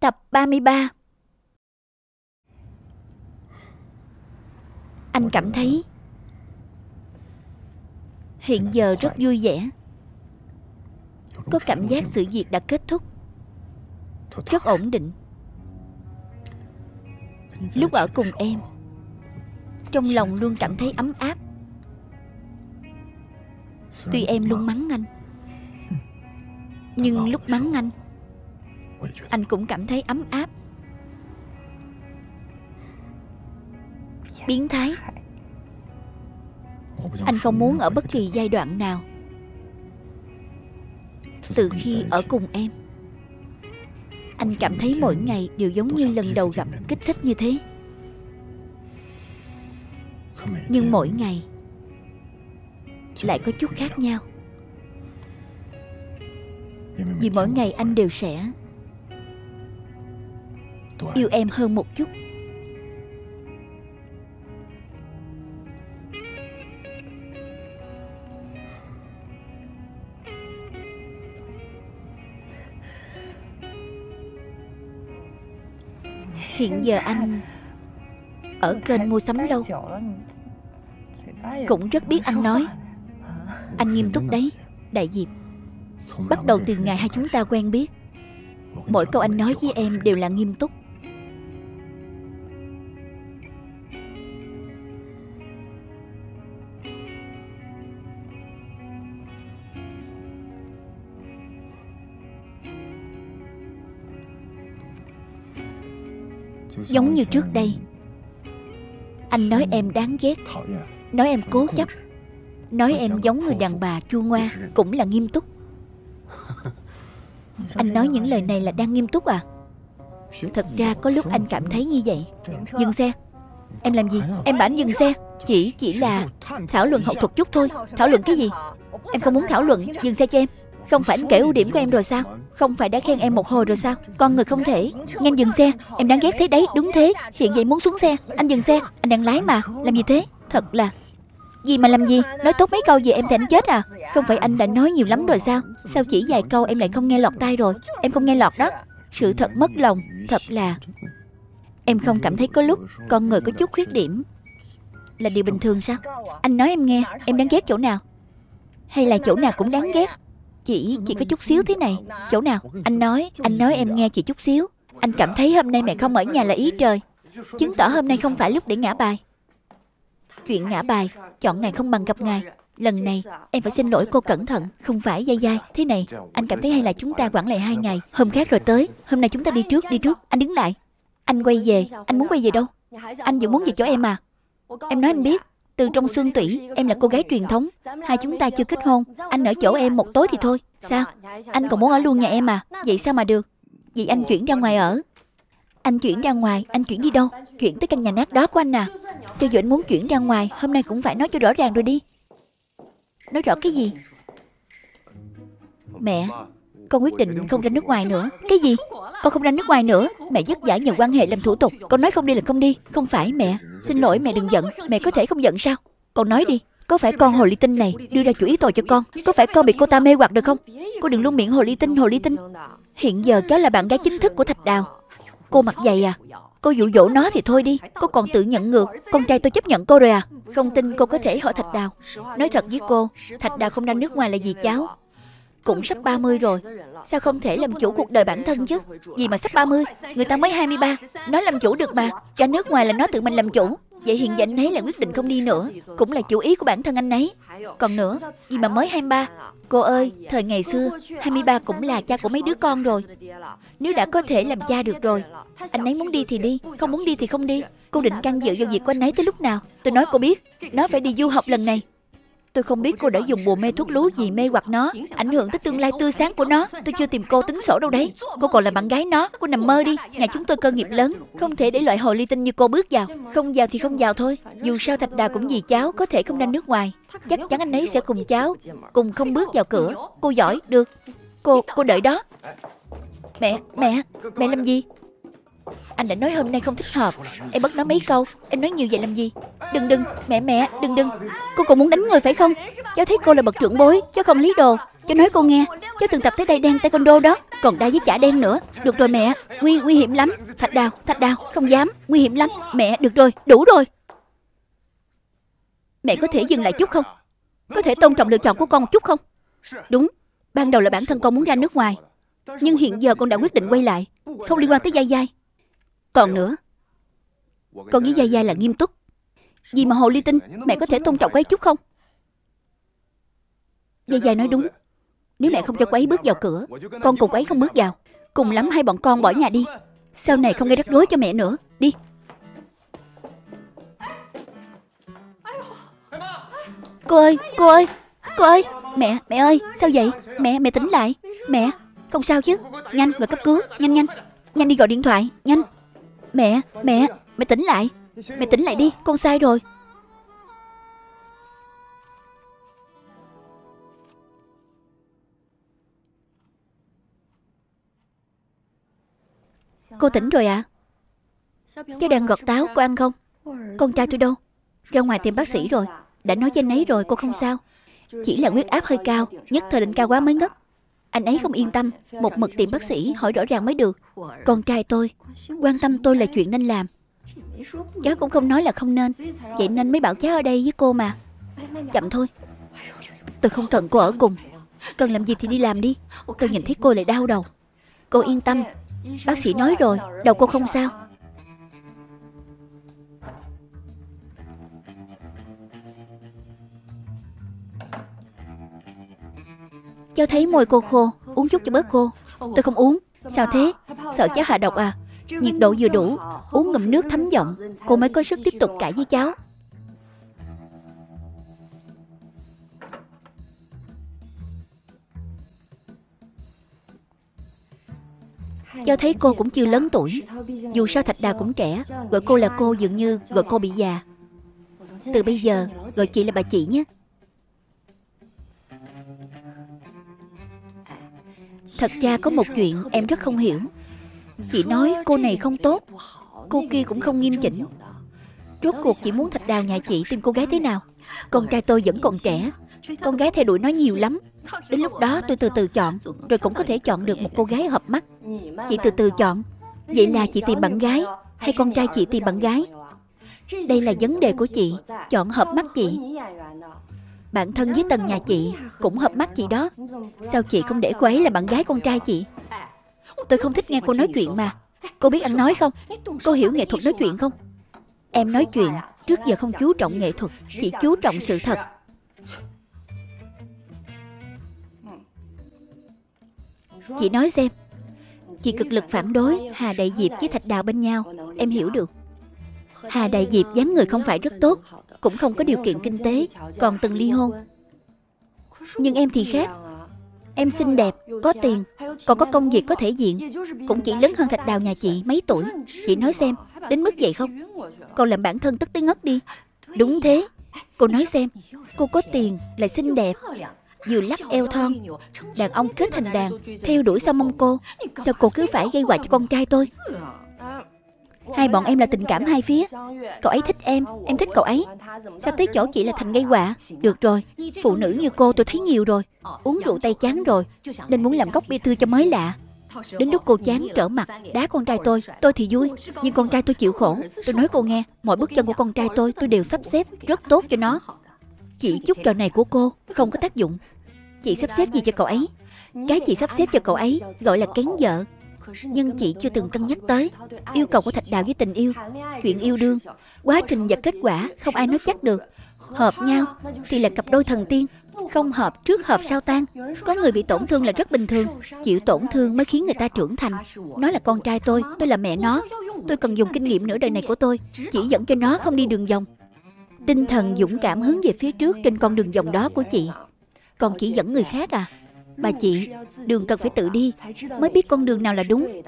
Tập 33 Anh cảm thấy Hiện giờ rất vui vẻ. Có cảm giác sự việc đã kết thúc. Rất ổn định. Lúc ở cùng em, Trong lòng luôn cảm thấy ấm áp. Tuy em luôn mắng anh, Nhưng lúc mắng anh anh cũng cảm thấy ấm áp. Biến thái. Anh không muốn ở bất kỳ giai đoạn nào. Từ khi ở cùng em Anh cảm thấy mỗi ngày đều giống như lần đầu gặp kích thích như thế. Nhưng mỗi ngày Lại có chút khác nhau. Vì mỗi ngày anh đều sẽ Yêu em hơn một chút. Hiện giờ anh Ở kênh mua sắm lâu. Cũng rất biết anh nói. Anh nghiêm túc đấy, Đại Diệp. Bắt đầu từ ngày hai chúng ta quen biết, Mỗi câu anh nói với em đều là nghiêm túc. Giống như trước đây. Anh nói em đáng ghét, Nói em cố chấp, Nói em giống người đàn bà chua ngoa, Cũng là nghiêm túc. Anh nói những lời này là đang nghiêm túc à? Thật ra có lúc anh cảm thấy như vậy. Dừng xe. Em làm gì? Em bảo anh dừng xe. Chỉ chỉ là Thảo luận học thuật chút thôi. Thảo luận cái gì? Em không muốn thảo luận. Dừng xe cho em. Không phải anh kể ưu điểm của em rồi sao? Không phải đã khen em một hồi rồi sao? Con người không thể. Nhanh dừng xe. Em đáng ghét thế đấy. Đúng thế. Hiện vậy muốn xuống xe. Anh dừng xe. Anh đang lái mà. Làm gì thế? Thật là gì mà làm gì? Nói tốt mấy câu về em thì anh chết à? Không phải anh đã nói nhiều lắm rồi sao? Sao chỉ vài câu em lại không nghe lọt tai rồi? Em không nghe lọt đó. Sự thật mất lòng. Thật là Em không cảm thấy có lúc Con người có chút khuyết điểm Là điều bình thường sao? Anh nói em nghe. Em đáng ghét chỗ nào? Hay là chỗ nào cũng đáng ghét? Chỉ chỉ có chút xíu thế này. Chỗ nào? Anh nói Anh nói em nghe chỉ chút xíu. Anh cảm thấy hôm nay mẹ không ở nhà là ý trời. Chứng tỏ hôm nay không phải lúc để ngã bài. Chuyện ngã bài, Chọn ngày không bằng gặp ngày Lần này, em phải xin lỗi cô cẩn thận, Không phải dai dai. Thế này, Anh cảm thấy hay là chúng ta quản lại hai ngày, Hôm khác rồi tới. Hôm nay chúng ta đi trước đi trước. Anh đứng lại. Anh quay về. Anh muốn quay về đâu? Anh vẫn muốn về chỗ em à? Em nói anh biết từ trong xương tủy, Em là cô gái truyền thống. Hai chúng ta chưa kết hôn. Anh ở chỗ em một tối thì thôi. Sao? Anh còn muốn ở luôn nhà em à Vậy sao mà được? Vậy anh chuyển ra ngoài ở. Anh chuyển ra ngoài. Anh chuyển đi đâu? Chuyển tới căn nhà nát đó của anh à. Cho dù anh muốn chuyển ra ngoài, Hôm nay cũng phải nói cho rõ ràng rồi đi. Nói rõ cái gì? Mẹ con quyết định không ra nước ngoài nữa. Cái gì? Con không ra nước ngoài nữa. Mẹ dứt giải nhiều quan hệ làm thủ tục. Con nói không đi là không đi. Không phải, mẹ. Xin lỗi, mẹ đừng giận. Mẹ có thể không giận sao? Con nói đi. Có phải con hồ ly tinh này đưa ra chủ ý tội cho con? Có phải con bị cô ta mê hoặc được không? Cô đừng luôn miệng hồ ly tinh, hồ ly tinh. Hiện giờ cháu là bạn gái chính thức của Thạch Đào. Cô mặc dày à. Cô dụ dỗ nó thì thôi đi. Cô còn tự nhận ngược. Con trai tôi chấp nhận cô rồi à. Không tin cô có thể hỏi Thạch Đào. Nói thật với cô, Thạch Đào không ra nước ngoài là vì cháu? Cũng sắp 30 rồi. Sao không thể làm chủ cuộc đời bản thân chứ? Gì mà sắp 30 Người ta mới 23 Nó làm chủ được mà. Ra nước ngoài là nó tự mình làm chủ. Vậy hiện giờ anh ấy là quyết định không đi nữa. Cũng là chủ ý của bản thân anh ấy. Còn nữa, Gì mà mới 23 Cô ơi, Thời ngày xưa 23 cũng là cha của mấy đứa con rồi. Nếu đã có thể làm cha được rồi, Anh ấy muốn đi thì đi, Không muốn đi thì không đi. Cô định can dự vào việc của anh ấy tới lúc nào? Tôi nói cô biết. Nó phải đi du học lần này. Tôi không biết cô đã dùng bùa mê thuốc lú gì mê hoặc nó, Ảnh hưởng tới tương lai tươi sáng của nó. Tôi chưa tìm cô tính sổ đâu đấy. Cô còn là bạn gái nó. Cô nằm mơ đi. Nhà chúng tôi cơ nghiệp lớn. Không thể để loại hồ ly tinh như cô bước vào. Không vào thì không vào thôi. Dù sao Thạch Đà cũng vì cháu, Có thể không ra nước ngoài. Chắc chắn anh ấy sẽ cùng cháu, Cùng không bước vào cửa. Cô giỏi, Được. Cô Cô đợi đó. Mẹ Mẹ Mẹ làm gì? Anh đã nói hôm nay không thích hợp. Em bất nói mấy câu. Em nói nhiều vậy làm gì? Đừng đừng. Mẹ mẹ. Đừng đừng. Cô còn muốn đánh người phải không? Cháu thấy cô là bậc trưởng bối. Cháu không lý đồ. Cháu nói cô nghe. Cháu từng tập tới đây đen taekwondo đó. Còn đai với chả đen nữa. Được rồi mẹ. Nguy nguy hiểm lắm. Thạch đào Thạch đào. Không dám. Nguy hiểm lắm. Mẹ, được rồi. Đủ rồi. Mẹ có thể dừng lại chút không? Có thể tôn trọng lựa chọn của con một chút không? Đúng. Ban đầu là bản thân con muốn ra nước ngoài. Nhưng hiện giờ con đã quyết định quay lại. Không liên quan tới dai dai còn nữa Con với gia gia là nghiêm túc. Vì mà hồ ly tinh Mẹ có thể tôn trọng quấy chút không? Gia gia nói đúng. Nếu mẹ không cho quấy bước vào cửa Con cùng quấy không bước vào. Cùng lắm hai bọn con bỏ nhà đi. Sau này không gây rắc rối cho mẹ nữa. Đi. Cô ơi, cô ơi, cô ơi. Mẹ, mẹ ơi, sao vậy? Mẹ, mẹ tỉnh lại. Mẹ, không sao chứ. Nhanh, gọi cấp cứu, nhanh nhanh. Nhanh đi gọi điện thoại, nhanh. Mẹ, mẹ, mẹ tỉnh lại. Mẹ tỉnh lại đi, con sai rồi. Cô tỉnh rồi ạ. À? Cháu đang gọt táo, cô ăn không? Con trai tôi đâu? Ra ngoài tìm bác sĩ rồi. Đã nói cho anh ấy rồi cô không sao. Chỉ là huyết áp hơi cao Nhất thời định cao quá mới ngất. Anh ấy không yên tâm. Một mực tìm bác sĩ hỏi rõ ràng mới được. Con trai tôi, Quan tâm tôi là chuyện nên làm. Cháu cũng không nói là không nên. Vậy nên mới bảo cháu ở đây với cô mà. Chậm thôi. Tôi không cần cô ở cùng. Cần làm gì thì đi làm đi. Tôi nhìn thấy cô lại đau đầu. Cô yên tâm. Bác sĩ nói rồi. Đầu cô không sao. Cháu thấy môi cô khô, Uống chút cho bớt khô. Tôi không uống. Sao thế? Sợ cháu hạ độc à? Nhiệt độ vừa đủ, Uống ngụm nước thấm giọng, Cô mới có sức tiếp tục cãi với cháu. Cháu thấy cô cũng chưa lớn tuổi. Dù sao Thạch đà cũng trẻ, Gọi cô là cô dường như gọi cô bị già. Từ bây giờ, gọi chị là bà chị nhé. Thật ra có một chuyện em rất không hiểu. Chị nói cô này không tốt, Cô kia cũng không nghiêm chỉnh. Rốt cuộc chị muốn Thạch Đào nhà chị tìm cô gái thế nào? Con trai tôi vẫn còn trẻ, Con gái theo đuổi nó nhiều lắm. Đến lúc đó tôi từ từ chọn, Rồi cũng có thể chọn được một cô gái hợp mắt. Chị từ từ chọn, Vậy là chị tìm bạn gái, Hay con trai chị tìm bạn gái? Đây là vấn đề của chị, Chọn hợp mắt chị. Bạn thân với tầng nhà chị Cũng hợp mắt chị đó. Sao chị không để cô ấy là bạn gái con trai chị? Tôi không thích nghe cô nói chuyện mà. Cô biết ăn nói không? Cô hiểu nghệ thuật nói chuyện không? Em nói chuyện Trước giờ không chú trọng nghệ thuật, Chỉ chú trọng sự thật. Chị nói xem. Chị cực lực phản đối Hà Đại Diệp với Thạch Đào bên nhau. Em hiểu được. Hà Đại Diệp dáng người không phải rất tốt. Cũng không có điều kiện kinh tế Còn từng ly hôn. Nhưng em thì khác. Em xinh đẹp, có tiền Còn có công việc có thể diện. Cũng chỉ lớn hơn Thạch Đào nhà chị mấy tuổi. Chị nói xem, đến mức vậy không? Còn làm bản thân tức tới ngất đi. Đúng thế. Cô nói xem Cô có tiền, lại xinh đẹp. Vừa lắc eo thon Đàn ông kết thành đàn Theo đuổi sau mông cô. Sao cô cứ phải gây họa cho con trai tôi? Hai bọn em là tình cảm hai phía. Cậu ấy thích em Em thích cậu ấy. Sao tới chỗ chị là thành gây quả. Được rồi, Phụ nữ như cô tôi thấy nhiều rồi. Uống rượu tay chán rồi, Nên muốn làm cốc bia tươi cho mới lạ. Đến lúc cô chán, trở mặt, Đá con trai tôi Tôi thì vui, Nhưng con trai tôi chịu khổ. Tôi nói cô nghe, Mọi bước chân của con trai tôi Tôi đều sắp xếp rất tốt cho nó. Chỉ chút trò này của cô không có tác dụng. Chị sắp xếp gì cho cậu ấy? Cái chị sắp xếp cho cậu ấy gọi là kén vợ. Nhưng chị chưa từng cân nhắc tới Yêu cầu của Thạch Đào với tình yêu Chuyện yêu đương Quá trình và kết quả không ai nói chắc được. Hợp nhau thì là cặp đôi thần tiên Không hợp trước hợp sau tan. Có người bị tổn thương là rất bình thường Chịu tổn thương mới khiến người ta trưởng thành. Nó là con trai tôi, tôi là mẹ nó. Tôi cần dùng kinh nghiệm nửa đời này của tôi Chỉ dẫn cho nó không đi đường vòng. Tinh thần dũng cảm hướng về phía trước trên con đường vòng đó của chị. Còn chỉ dẫn người khác à? Bà chị, đường cần phải tự đi Mới biết con đường nào là đúng.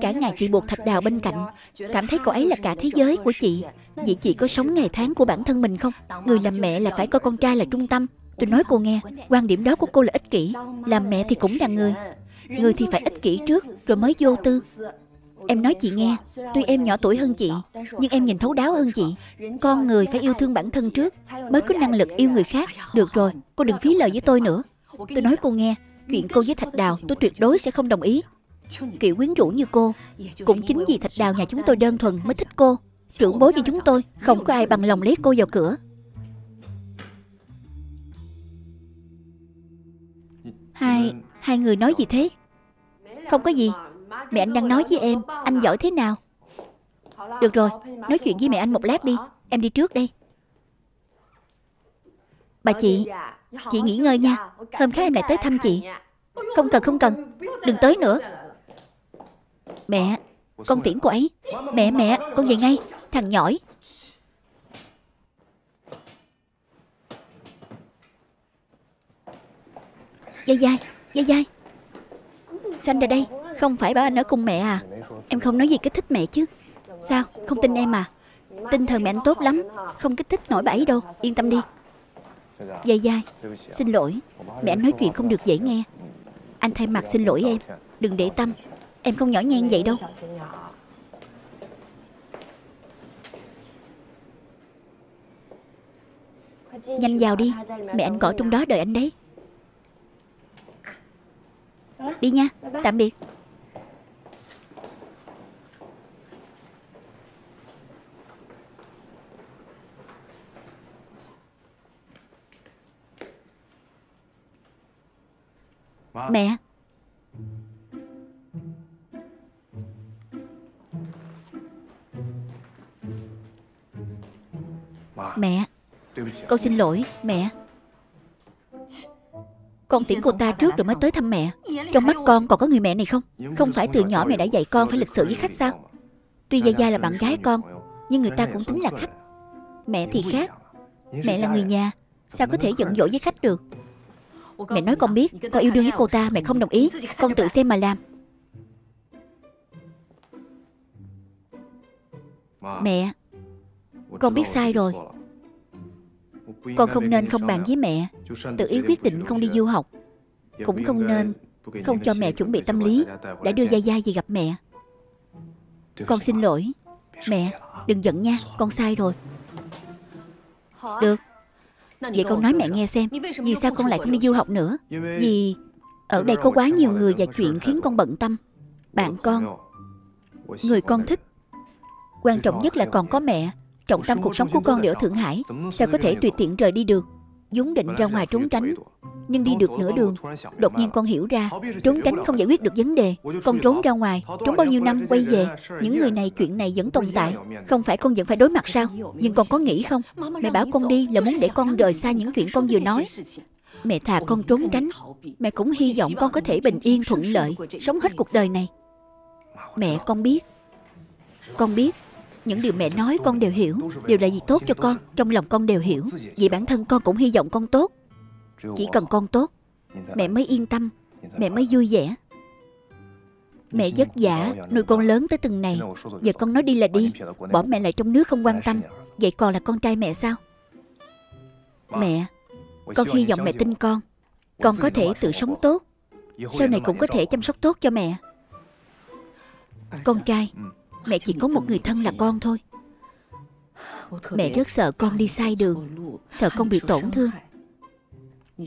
Cả ngày chị buộc thạch đào bên cạnh. Cảm thấy cậu ấy là cả thế giới của chị. Vậy chị có sống ngày tháng của bản thân mình không? Người làm mẹ là phải coi con trai là trung tâm. Tôi nói cô nghe Quan điểm đó của cô là ích kỷ. Làm mẹ thì cũng là người. Người thì phải ích kỷ trước Rồi mới vô tư. Em nói chị nghe Tuy em nhỏ tuổi hơn chị Nhưng em nhìn thấu đáo hơn chị. Con người phải yêu thương bản thân trước Mới có năng lực yêu người khác. Được rồi, cô đừng phí lời với tôi nữa. Tôi nói cô nghe Chuyện cô với Thạch Đào tôi tuyệt đối sẽ không đồng ý. Kiểu quyến rũ như cô Cũng chính vì Thạch Đào nhà chúng tôi đơn thuần mới thích cô. Trưởng bối như chúng tôi Không có ai bằng lòng lấy cô vào cửa. Hai, hai người nói gì thế? Không có gì. Mẹ anh đang nói với em Anh giỏi thế nào? Được rồi Nói chuyện với mẹ anh một lát đi. Em đi trước đây. Bà chị Chị nghỉ ngơi nha. Hôm khác em lại tới thăm chị. Không cần không cần. Đừng tới nữa. Mẹ Con tiễn cô ấy. Mẹ mẹ Con về ngay. Thằng nhỏi dai Dây dai Sao anh ra đây. Không phải bảo anh ở cùng mẹ à. Em không nói gì kích thích mẹ chứ. Sao? Không tin em à? Tinh thần mẹ anh tốt lắm. Không kích thích nổi bà ấy đâu. Yên tâm đi Dài dài Xin lỗi. Mẹ anh nói chuyện không được dễ nghe. Anh thay mặt xin lỗi em. Đừng để tâm. Em không nhỏ nhen vậy đâu. Nhanh vào đi. Mẹ anh gọi trong đó đợi anh đấy. Đi nha. Tạm biệt. Mẹ. Mẹ. Con xin lỗi mẹ. Con tiễn cô ta trước rồi mới tới thăm mẹ. Trong mắt con còn có người mẹ này không? Không phải từ nhỏ mẹ đã dạy con phải lịch sự với khách sao? Tuy Gia Gia là bạn gái con Nhưng người ta cũng tính là khách. Mẹ thì khác. Mẹ là người nhà. Sao có thể giận dỗi với khách được Mẹ nói con biết Con yêu đương với cô ta mẹ không đồng ý. Con tự xem mà làm. Mẹ Con biết sai rồi. Con không nên không bàn với mẹ. Tự ý quyết định không đi du học. Cũng không nên Không cho mẹ chuẩn bị tâm lý Đã đưa Gia Gia về gặp mẹ. Con xin lỗi. Mẹ đừng giận nha Con sai rồi. Được Vậy con nói mẹ nghe xem Vì sao con lại không đi du học nữa? Vì ở đây có quá nhiều người và chuyện khiến con bận tâm. Bạn con Người con thích Quan trọng nhất là còn có mẹ Trọng tâm cuộc sống của con đều ở Thượng Hải. Sao có thể tùy tiện rời đi được vốn định ra ngoài trốn tránh, nhưng đi được nửa đường, đột nhiên con hiểu ra, trốn tránh không giải quyết được vấn đề. Con trốn ra ngoài, trốn bao nhiêu năm quay về, những người này, chuyện này vẫn tồn tại. Không phải con vẫn phải đối mặt sao? Nhưng con có nghĩ không? Mẹ bảo con đi là muốn để con rời xa những chuyện con vừa nói. Mẹ thà con trốn tránh. Mẹ cũng hy vọng con có thể bình yên thuận lợi, sống hết cuộc đời này. Mẹ, con biết. Con biết những điều mẹ nói con đều hiểu. Đều là gì tốt cho con, Trong lòng con đều hiểu. Vì bản thân con cũng hy vọng con tốt. Chỉ cần con tốt, Mẹ mới yên tâm, Mẹ mới vui vẻ. Mẹ vất vả, nuôi con lớn tới từng này. Giờ con nói đi là đi, Bỏ mẹ lại trong nước không quan tâm. Vậy còn là con trai mẹ sao? Mẹ, Con hy vọng mẹ tin con. Con có thể tự sống tốt. Sau này cũng có thể chăm sóc tốt cho mẹ. Con trai Mẹ chỉ có một người thân là con thôi. Mẹ rất sợ con đi sai đường, Sợ con bị tổn thương.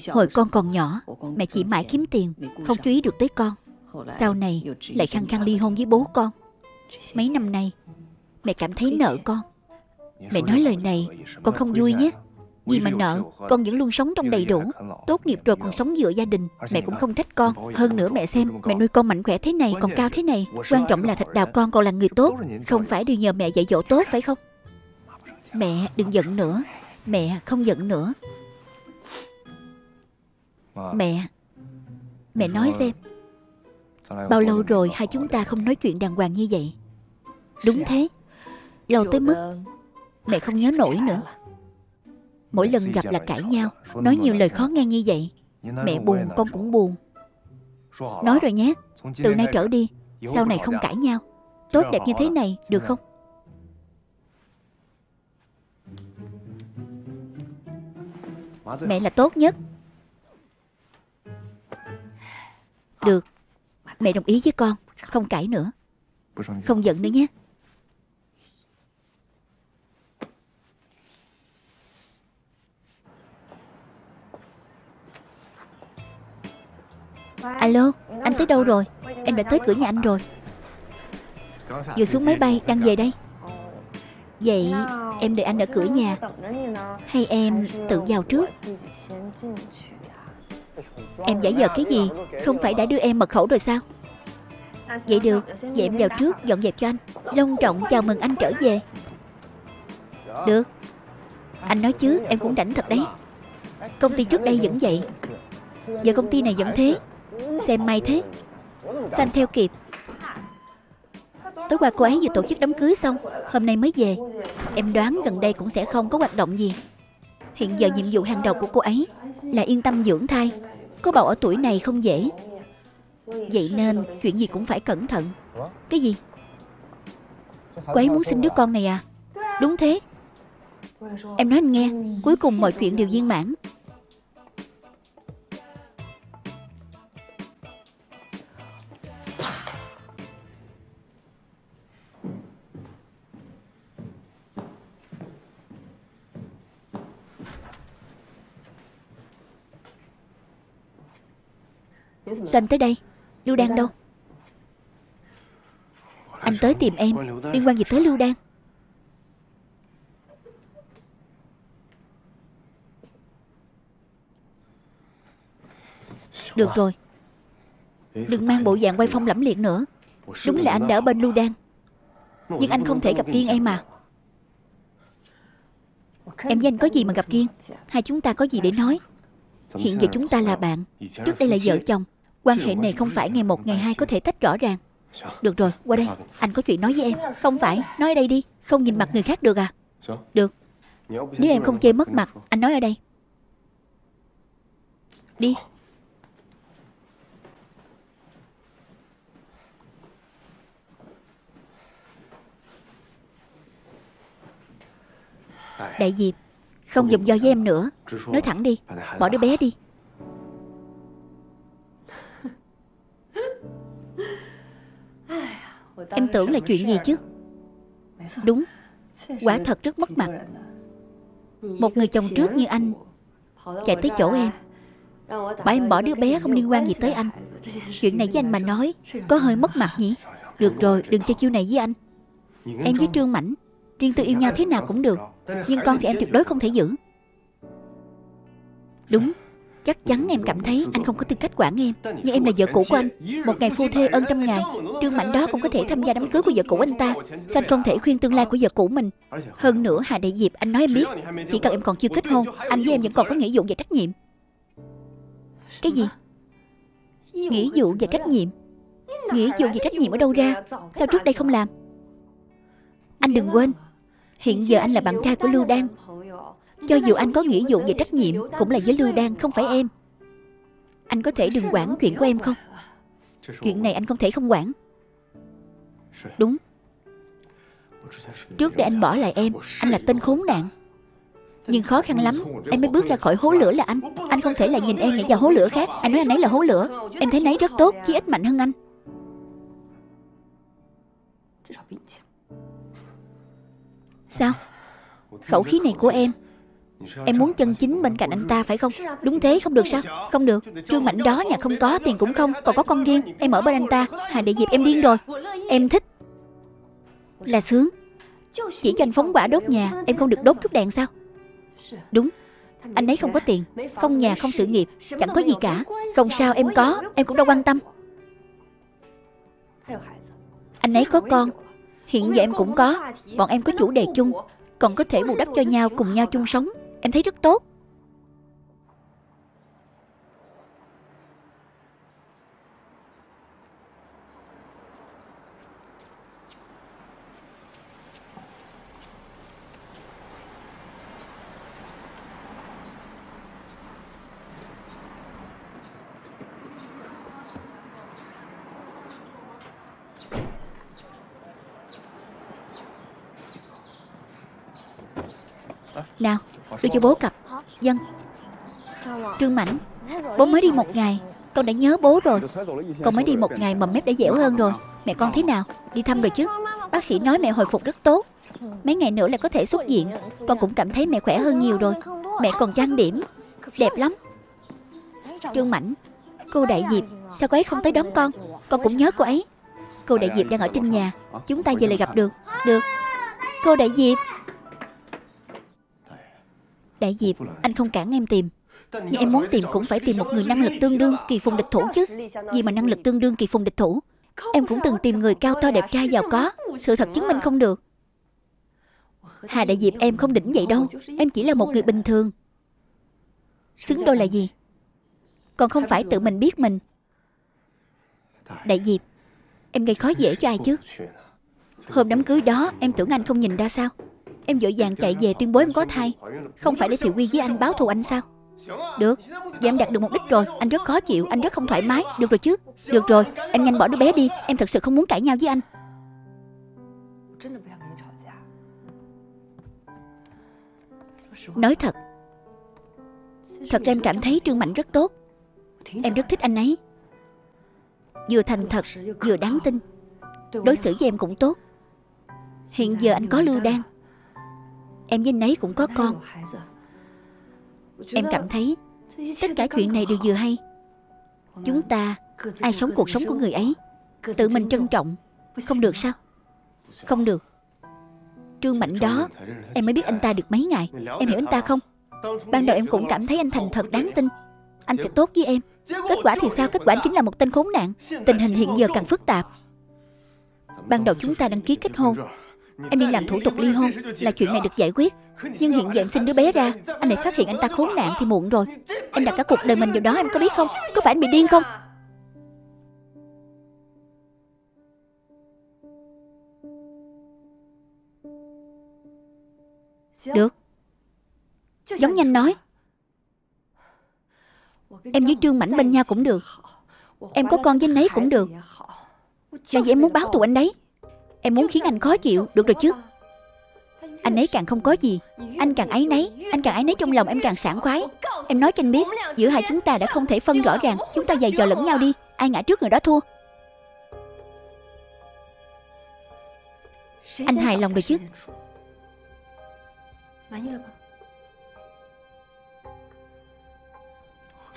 Hồi con còn nhỏ, Mẹ chỉ mãi kiếm tiền, Không chú ý được tới con. Sau này lại khăng khăng ly hôn với bố con. Mấy năm nay, Mẹ cảm thấy nợ con. Mẹ nói lời này, Con không vui nhé vì mà nợ Con vẫn luôn sống trong đầy đủ. Tốt nghiệp rồi còn sống dựa gia đình. Mẹ cũng không trách con. Hơn nữa mẹ xem Mẹ nuôi con mạnh khỏe thế này Còn cao thế này. Quan trọng là thạch đào con còn là người tốt Không phải đều nhờ mẹ dạy dỗ tốt phải không? Mẹ đừng giận nữa. Mẹ không giận nữa. Mẹ Mẹ nói xem. Bao lâu rồi hai chúng ta không nói chuyện đàng hoàng như vậy? Đúng thế. Lâu tới mức Mẹ không nhớ nổi nữa Mỗi lần gặp là cãi nhau. Nói nhiều lời khó nghe như vậy. Mẹ buồn con cũng buồn. Nói rồi nhé Từ nay trở đi Sau này không cãi nhau. Tốt đẹp như thế này được không? Mẹ là tốt nhất. Được. Mẹ đồng ý với con Không cãi nữa. Không giận nữa nhé Alo, Anh tới đâu rồi? Em đã tới cửa nhà anh rồi. Vừa xuống máy bay, đang về đây. Vậy em đợi anh ở cửa nhà. Hay em tự vào trước? Em giả vờ cái gì? Không phải đã đưa em mật khẩu rồi sao? Vậy được, Vậy em vào trước, dọn dẹp cho anh. Long trọng chào mừng anh trở về. Được. Anh nói chứ, em cũng rảnh thật đấy. Công ty trước đây vẫn vậy. Giờ công ty này vẫn thế. Xem may thế. Sao anh theo kịp. Tối qua cô ấy vừa tổ chức đám cưới xong, Hôm nay mới về. Em đoán gần đây cũng sẽ không có hoạt động gì. Hiện giờ nhiệm vụ hàng đầu của cô ấy Là yên tâm dưỡng thai. Có bầu ở tuổi này không dễ. Vậy nên chuyện gì cũng phải cẩn thận. Cái gì? Cô ấy muốn sinh đứa con này à? Đúng thế. Em nói anh nghe, Cuối cùng mọi chuyện đều viên mãn. Sao anh tới đây. Lưu Đan đâu? Anh tới tìm em. Liên quan gì tới Lưu Đan? Được rồi. Đừng mang bộ dạng quay phong lẫm liệt nữa. Đúng là anh đã ở bên Lưu Đan. Nhưng anh không thể gặp riêng em mà. Em với anh có gì mà gặp riêng? Hai chúng ta có gì để nói? Hiện giờ chúng ta là bạn. Trước đây là vợ chồng. Quan hệ này không phải ngày một ngày hai có thể tách rõ ràng. Được rồi, qua đây. Anh có chuyện nói với em. Không phải, nói ở đây đi. Không nhìn mặt người khác được à? Được. Nếu em không chê mất mặt, anh nói ở đây. Đi. Đại Diệp Không dùng do với em nữa. Nói thẳng đi. Bỏ đứa bé đi Em tưởng là chuyện gì chứ? Đúng. Quả thật rất mất mặt. Một người chồng trước như anh Chạy tới chỗ em. Bảo em bỏ đứa bé không liên quan gì tới anh. Chuyện này với anh mà nói Có hơi mất mặt nhỉ? Được rồi đừng chơi chiêu này với anh. Em với Trương Mảnh Riêng tư yêu nhau thế nào cũng được. Nhưng con thì em tuyệt đối không thể giữ. Đúng Chắc chắn em cảm thấy anh không có tư cách quản em, Nhưng em là vợ cũ của anh. Một ngày phu thê ơn trăm ngày, Trương Mạnh đó cũng có thể tham gia đám cưới của vợ cũ anh ta Sao anh không thể khuyên tương lai của vợ cũ mình. Hơn nữa, Hà Đại Diệp, anh nói em biết, Chỉ cần em còn chưa kết hôn, Anh với em vẫn còn có nghĩa vụ và trách nhiệm. Cái gì? Nghĩa vụ và trách nhiệm? Nghĩa vụ và trách nhiệm ở đâu ra? Sao trước đây không làm? Anh đừng quên, Hiện giờ anh là bạn trai của Lưu Đan cho dù anh có nghĩa vụ về trách nhiệm, Cũng là với Lưu Đan, không phải em. Anh có thể đừng quản chuyện của em không? Chuyện này anh không thể không quản. Đúng. Trước đây anh bỏ lại em, Anh là tên khốn nạn. Nhưng khó khăn lắm, Em mới bước ra khỏi hố lửa là anh. Anh không thể lại nhìn em nhảy vào hố lửa khác. Anh nói anh ấy là hố lửa. Em thấy nấy rất tốt Chứ ít mạnh hơn anh. Sao? Khẩu khí này của em Em muốn chân chính bên cạnh anh ta, phải không? Đúng thế, không được sao? Không được. Trương Mạnh đó nhà không có tiền cũng không, Còn có con riêng. Em ở bên anh ta. Hà Đệ Diệp em điên rồi. Em thích Là sướng. Chỉ cho anh phóng quả đốt nhà, Em không được đốt chút đèn sao? Đúng. Anh ấy không có tiền, Không nhà, không sự nghiệp, Chẳng có gì cả. Không sao, em có, Em cũng đâu quan tâm. Anh ấy có con. Hiện giờ em cũng có. Bọn em có chủ đề chung, Còn có thể bù đắp cho nhau, cùng nhau chung sống. Em thấy rất tốt. Nào Đưa cho bố cặp? Dân. Trương Mảnh, Bố mới đi một ngày. Con đã nhớ bố rồi. Con mới đi một ngày mầm mép đã dẻo hơn rồi. Mẹ con thế nào? Đi thăm rồi chứ. Bác sĩ nói mẹ hồi phục rất tốt. Mấy ngày nữa là có thể xuất viện. Con cũng cảm thấy mẹ khỏe hơn nhiều rồi. Mẹ còn trang điểm. Đẹp lắm. Trương Mảnh, Cô Đại Diệp, Sao cô ấy không tới đón con? Con cũng nhớ cô ấy. Cô Đại Diệp đang ở trên nhà. Chúng ta về lại gặp được. Được. Cô Đại Diệp. Đại Diệp, Anh không cản em tìm. Nhưng em muốn tìm cũng phải tìm một người năng lực tương đương kỳ phùng địch thủ chứ. Gì mà năng lực tương đương kỳ phùng địch thủ? Em cũng từng tìm người cao to đẹp trai giàu có. Sự thật chứng minh không được. Hà Đại Diệp, em không đỉnh vậy đâu. Em chỉ là một người bình thường. Xứng đôi là gì? Còn không phải tự mình biết mình. Đại Diệp, Em gây khó dễ cho ai chứ? Hôm đám cưới đó, em tưởng anh không nhìn ra sao? Em vội vàng chạy về tuyên bố em có thai. Không phải để Thiệu Quy với anh báo thù anh sao? Được Vậy em đạt được mục đích rồi. Anh rất khó chịu, Anh rất không thoải mái. Được rồi chứ? Được rồi, Em nhanh bỏ đứa bé đi. Em thật sự không muốn cãi nhau với anh. Nói thật Thật ra em cảm thấy Trương Mạnh rất tốt. Em rất thích anh ấy. Vừa thành thật, Vừa đáng tin. Đối xử với em cũng tốt. Hiện giờ anh có lưu đan. Em với anh ấy cũng có con. Em cảm thấy Tất cả chuyện này đều vừa hay. Chúng ta Ai sống cuộc sống của người ấy Tự mình trân trọng. Không được sao? Không được. Trương Mạnh đó Em mới biết anh ta được mấy ngày. Em hiểu anh ta không? Ban đầu em cũng cảm thấy anh thành thật đáng tin. Anh sẽ tốt với em. Kết quả thì sao? Kết quả chính là một tên khốn nạn. Tình hình hiện giờ càng phức tạp. Ban đầu chúng ta đăng ký kết hôn Em đi làm thủ tục ly hôn, Là chuyện này được giải quyết. Nhưng hiện giờ em sinh đứa bé ra, Anh lại phát hiện anh ta khốn nạn thì muộn rồi. Em đặt cả cuộc đời mình vào đó em có biết không? Có phải anh bị điên không? Được. Giống nhanh nói. Em với Trương Mảnh bên nhau cũng được. Em có con với anh ấy cũng được. Là vì em muốn báo thù anh đấy Em muốn khiến anh khó chịu, Được rồi chứ? Anh ấy càng không có gì. Anh càng ấy nấy Anh càng ấy nấy trong lòng, em càng sảng khoái. Em nói cho anh biết, Giữa hai chúng ta đã không thể phân rõ ràng. Chúng ta dày dò lẫn nhau đi. Ai ngã trước người đó thua. Anh hài lòng rồi chứ?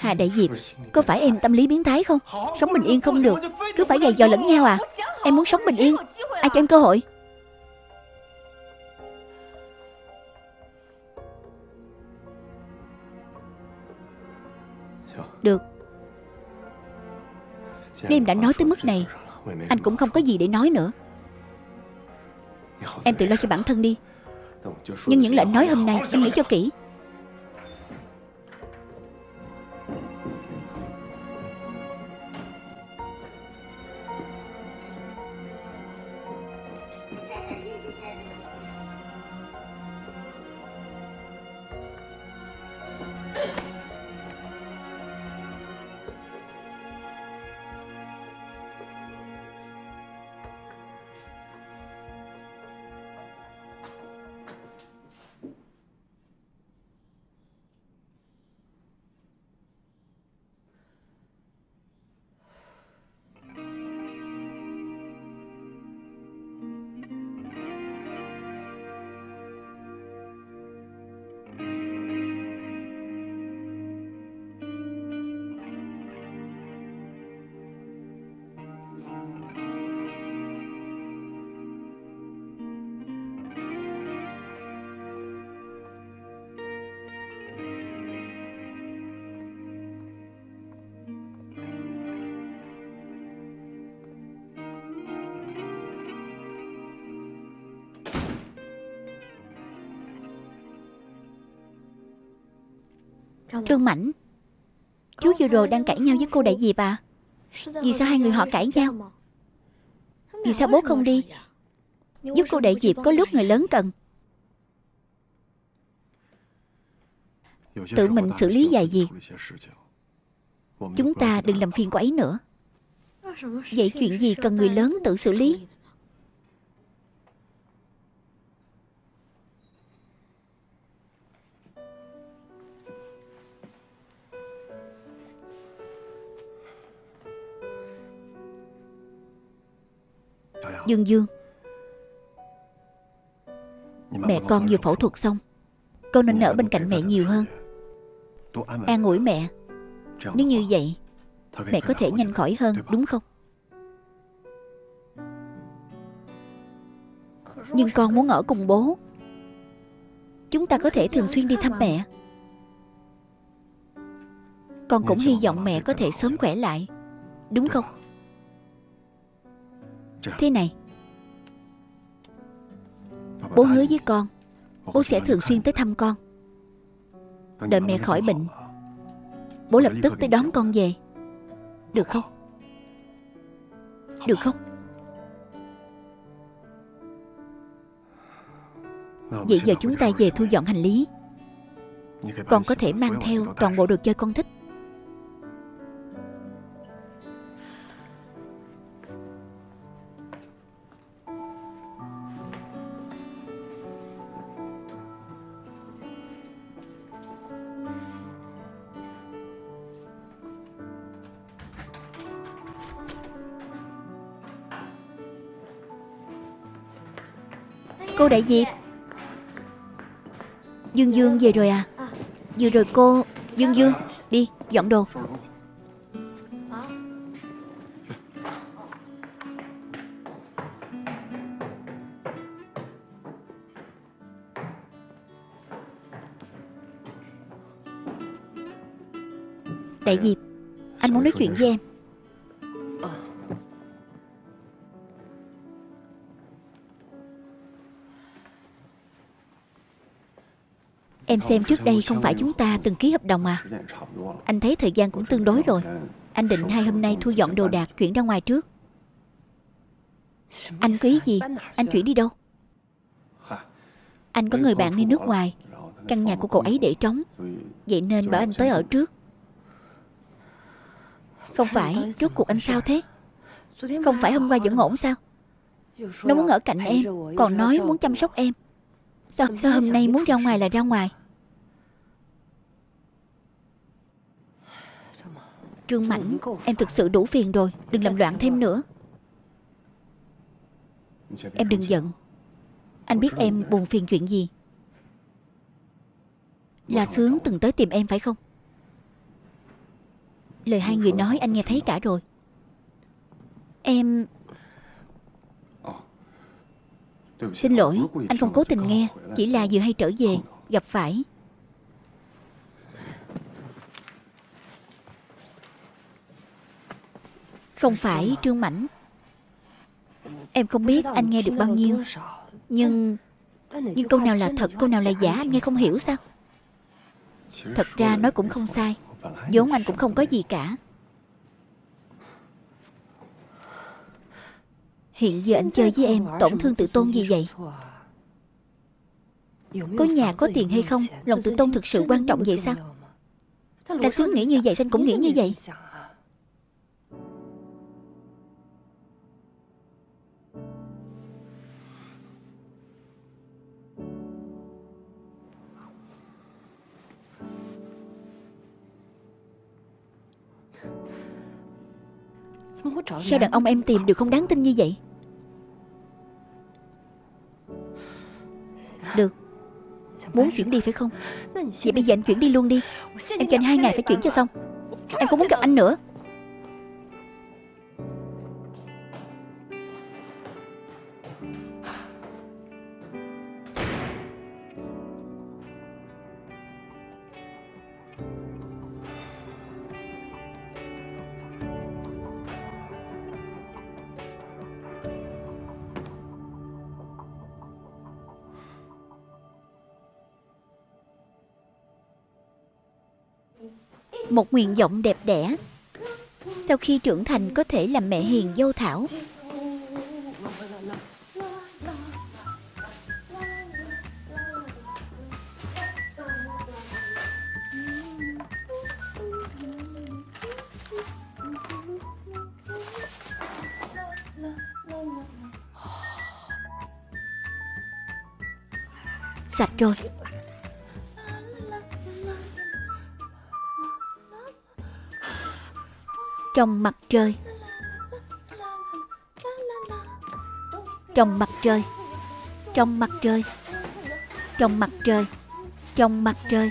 Hà Đại Diệp, Có phải em tâm lý biến thái không? Sống bình yên không được, Cứ phải giày dò lẫn nhau à? Em muốn sống bình yên. Ai cho em cơ hội? Được. Nếu em đã nói tới mức này, Anh cũng không có gì để nói nữa. Em tự lo cho bản thân đi. Nhưng những lời nói hôm nay, Em nghĩ cho kỹ. Trương Mảnh Chú vừa rồi đang cãi nhau với cô Đại Diệp à Vì sao hai người họ cãi nhau? Vì sao bố không đi? Giúp cô Đại Diệp có lúc người lớn cần Tự mình xử lý vài việc Chúng ta đừng làm phiền cô ấy nữa. Vậy chuyện gì cần người lớn tự xử lý Dương Dương. Mẹ con vừa phẫu thuật xong Con nên ở bên cạnh mẹ nhiều hơn. An ủi mẹ. Nếu như vậy Mẹ có thể nhanh khỏi hơn đúng không? Nhưng con muốn ở cùng bố. Chúng ta có thể thường xuyên đi thăm mẹ. Con cũng hy vọng mẹ có thể sớm khỏe lại Đúng không Thế này. Bố hứa với con Bố sẽ thường xuyên tới thăm con. Đợi mẹ khỏi bệnh. Bố lập tức tới đón con về. Được không? Được không? Vậy giờ chúng ta về thu dọn hành lý. Con có thể mang theo toàn bộ đồ chơi con thích Cô Đại Diệp Dương Dương về rồi à? Vừa rồi cô, Dương Dương, Đi, dọn đồ. Đại Diệp, Anh muốn nói chuyện với em. Em xem trước đây không phải chúng ta từng ký hợp đồng à Anh thấy thời gian cũng tương đối rồi. Anh định hai hôm nay thu dọn đồ đạc chuyển ra ngoài trước. Anh có ý gì? Anh chuyển đi đâu? Anh có người bạn đi nước ngoài. Căn nhà của cậu ấy để trống. Vậy nên bảo anh tới ở trước. Không phải Rốt cuộc anh sao thế? Không phải hôm qua vẫn ổn sao? Nó muốn ở cạnh em Còn nói muốn chăm sóc em. Sao, sao hôm nay muốn ra ngoài là ra ngoài Trương Mảnh Em thực sự đủ phiền rồi Đừng làm loạn thêm nữa. Em đừng giận. Anh biết em buồn phiền chuyện gì? Là Sướng từng tới tìm em phải không? Lời hai người nói anh nghe thấy cả rồi. Em Xin lỗi Anh không cố tình nghe Chỉ là vừa hay trở về Gặp phải Không phải Trương Mảnh. Em không biết anh nghe được bao nhiêu, Nhưng Nhưng câu nào là thật, Câu nào là giả, anh nghe không hiểu sao? Thật ra nói cũng không sai, vốn anh cũng không có gì cả. Hiện giờ anh chơi với em, Tổn thương tự tôn gì vậy? Có nhà có tiền hay không? Lòng tự tôn thực sự quan trọng vậy sao? Ta sướng nghĩ như vậy Anh cũng nghĩ như vậy? Sao đàn ông em tìm được không đáng tin như vậy? Được. Muốn chuyển đi phải không? Vậy bây giờ anh chuyển đi luôn đi. Em cho anh hai ngày phải chuyển cho xong. Em không muốn gặp anh nữa. Một nguyện vọng đẹp đẽ. Sau khi trưởng thành có thể làm mẹ hiền dâu thảo. Sạch rồi. Trong mặt trời. Trong mặt trời. Trong mặt trời. Trong mặt trời. Trong mặt trời.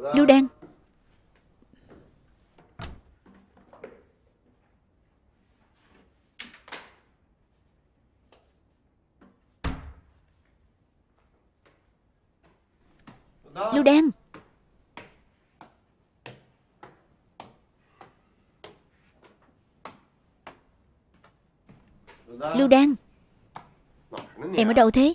Lưu Đan. Lưu Đan. Lưu Đan. Em ở đâu thế?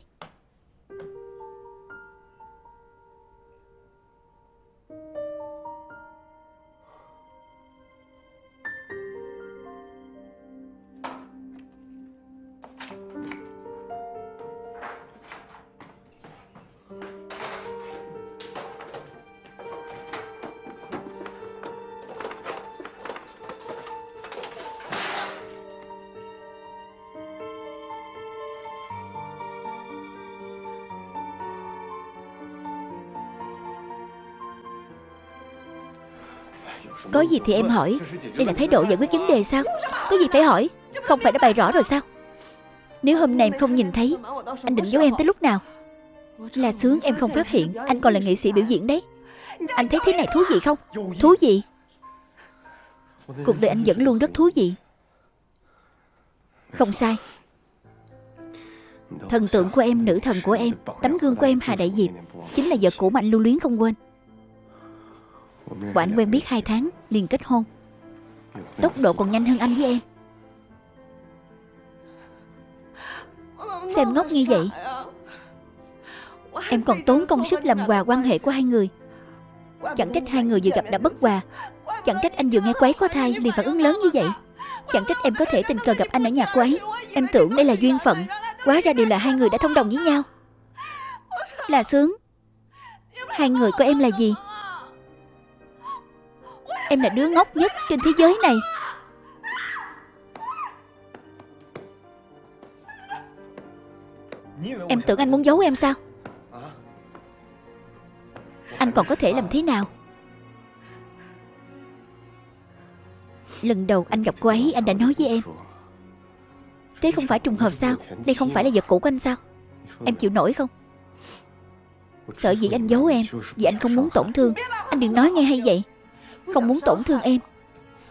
Có gì thì em hỏi. Đây là thái độ giải quyết vấn đề sao? Có gì phải hỏi? Không phải đã bày rõ rồi sao? Nếu hôm nay em không nhìn thấy Anh định giấu em tới lúc nào? Là sướng em không phát hiện Anh còn là nghệ sĩ biểu diễn đấy. Anh thấy thế này thú vị không? Thú vị. Cuộc đời anh vẫn luôn rất thú vị. Không sai. Thần tượng của em, nữ thần của em Tấm gương của em Hà Đại Diệp Chính là vợ cũ mà anh lưu luyến không quên. Quảng anh quen biết hai tháng, liền kết hôn. Tốc độ còn nhanh hơn anh với em. Xem ngốc như vậy, Em còn tốn công sức làm quà quan hệ của hai người. Chẳng trách hai người vừa gặp đã bất hòa. Chẳng trách anh vừa nghe quấy có thai liền phản ứng lớn như vậy. Chẳng trách em có thể tình cờ gặp anh ở nhà quấy Em tưởng đây là duyên phận Quá ra đều là hai người đã thông đồng với nhau. Là sướng. Hai người của em là gì? Em là đứa ngốc nhất trên thế giới này. Em tưởng anh muốn giấu em sao? Anh còn có thể làm thế nào? Lần đầu anh gặp cô ấy, Anh đã nói với em. Thế không phải trùng hợp sao? Đây không phải là vật cũ của anh sao? Em chịu nổi không? Sợ gì anh giấu em, Vì anh không muốn tổn thương. Anh đừng nói nghe hay vậy không muốn tổn thương em.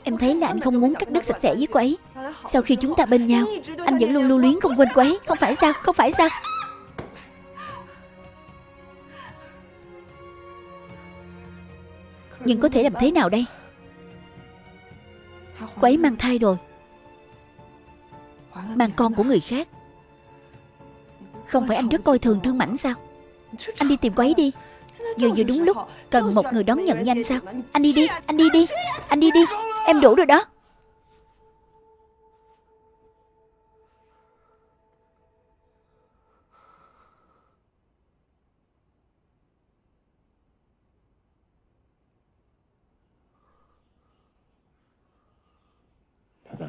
Em thấy là anh không muốn cắt đứt sạch sẽ với cô ấy. Sau khi chúng ta bên nhau Anh vẫn luôn lưu luyến không quên cô ấy. Không phải sao, không phải sao? Nhưng có thể làm thế nào đây? Cô ấy mang thai rồi. Mang con của người khác. Không phải anh rất coi thường Trương Mảnh sao? Anh đi tìm cô ấy đi. Giờ vừa đúng lúc, Cần một người đón nhận nhanh sao? Anh đi đi, Anh đi đi, Anh đi đi. Em đủ rồi đó.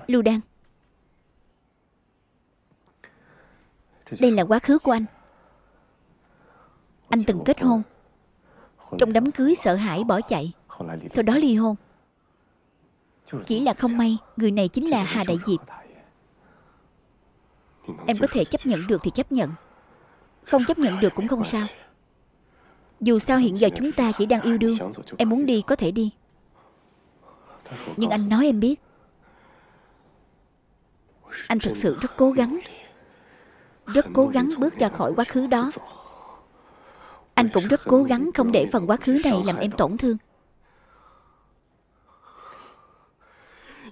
Lưu Đan. Đây là quá khứ của anh. Anh từng kết hôn trong đám cưới sợ hãi bỏ chạy. Sau đó ly hôn. Chỉ là không may, Người này chính là Hà Đại Diệp. Em có thể chấp nhận được thì chấp nhận. Không chấp nhận được cũng không sao. Dù sao hiện giờ chúng ta chỉ đang yêu đương, Em muốn đi có thể đi. Nhưng anh nói em biết. Anh thực sự rất cố gắng, Rất cố gắng bước ra khỏi quá khứ đó anh cũng rất cố gắng không để phần quá khứ này làm em tổn thương.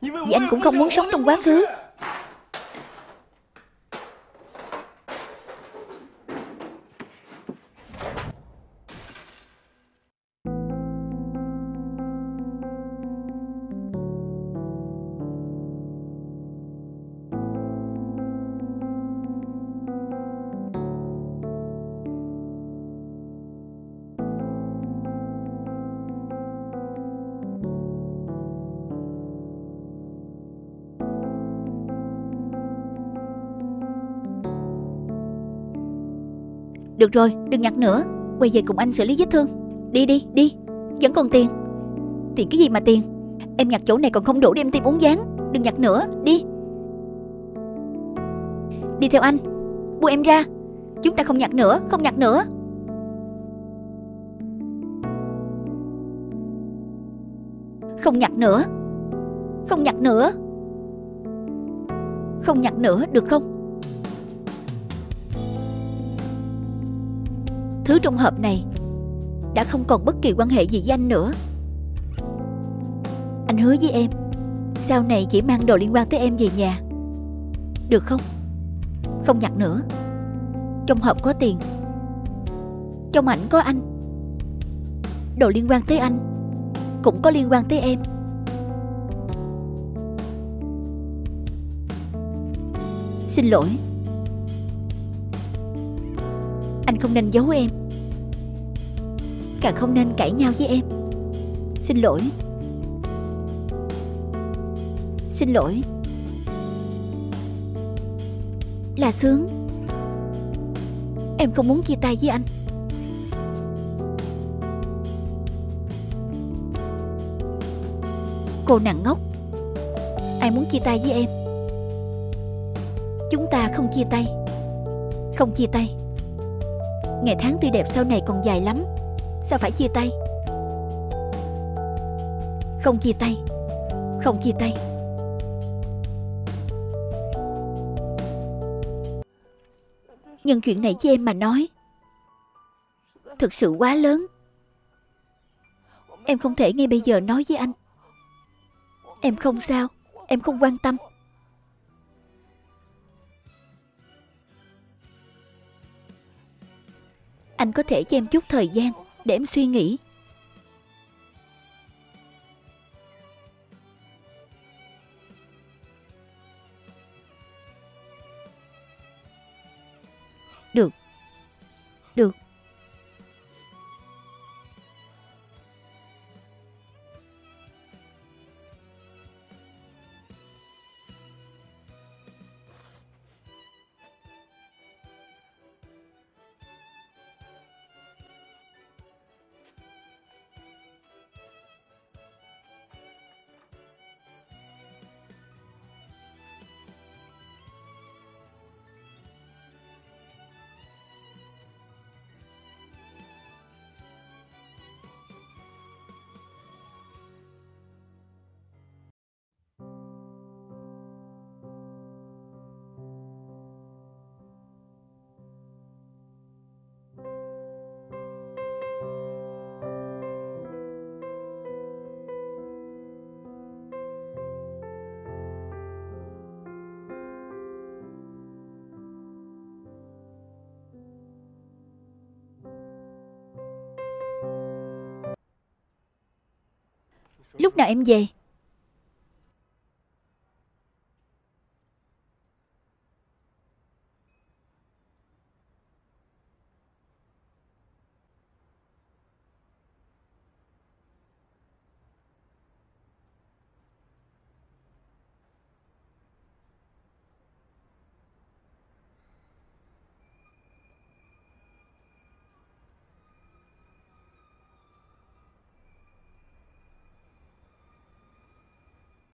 Vì anh cũng không muốn sống trong quá khứ Được rồi, đừng nhặt nữa. Quay về cùng anh xử lý vết thương. Đi đi, đi. Vẫn còn tiền. Tiền cái gì mà tiền? Em nhặt chỗ này còn không đủ để em tìm uống dáng. Đừng nhặt nữa, đi. Đi theo anh. Buông em ra. Chúng ta không nhặt nữa, không nhặt nữa. Không nhặt nữa. Không nhặt nữa. Không nhặt nữa được không? Thứ trong hộp này Đã không còn bất kỳ quan hệ gì với anh nữa. Anh hứa với em, Sau này chỉ mang đồ liên quan tới em về nhà. Được không? Không nhặt nữa. Trong hộp có tiền. Trong ảnh có anh. Đồ liên quan tới anh Cũng có liên quan tới em. Xin lỗi. Không nên giấu em. Càng không nên cãi nhau với em. Xin lỗi. Xin lỗi. Là Sướng. Em không muốn chia tay với anh. Cô nàng ngốc. Ai muốn chia tay với em? Chúng ta không chia tay. Không chia tay. Ngày tháng tươi đẹp sau này còn dài lắm. Sao phải chia tay? Không chia tay. Không chia tay. Nhưng chuyện này với em mà nói, Thực sự quá lớn. Em không thể ngay bây giờ nói với anh. Em không sao. Em không quan tâm. Anh có thể cho em chút thời gian Để em suy nghĩ. Được. Được. Lúc nào em về?